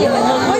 Yeah.